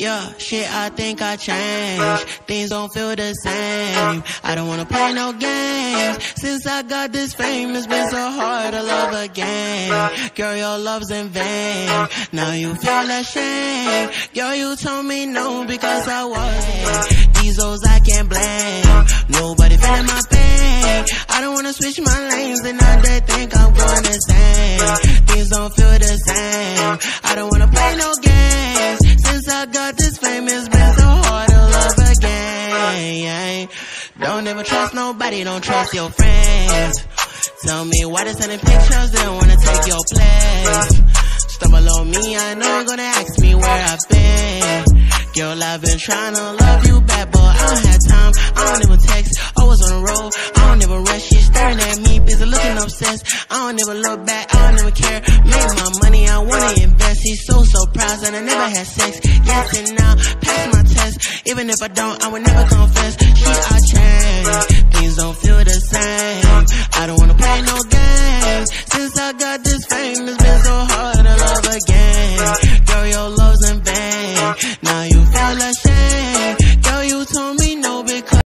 Yeah, shit, I think I changed. Things don't feel the same. I don't wanna play no games. Since I got this fame, it's been so hard to love again. Girl, your love's in vain. Now you feel ashamed. Girl, you told me no because I wasn't. These hoes I can't blame. Nobody feeling my pain. I don't wanna switch my lanes and now they think I'm going the insane. Things don't feel the same. I don't wanna play no games. Don't ever trust nobody, don't trust your friends. Tell me why they sending pictures, they don't wanna take your place. Stumble on me, I know you're gonna ask me where I've been. Girl, I've been trying to love you back, but I don't have time. I don't even text, always on the road. I don't even rush, she's staring at me, busy looking obsessed. I don't even look back, I don't even care. Make my money, I wanna invest. Proud, and I never had sex. Yes, and now, pass my test. Even if I don't, I would never confess. She, I change. Things